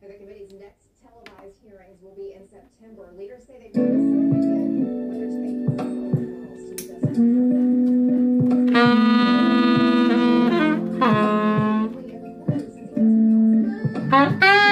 The committee's next televised hearings will be in September. Leaders say they've to slip again whether to make the doesn't have that.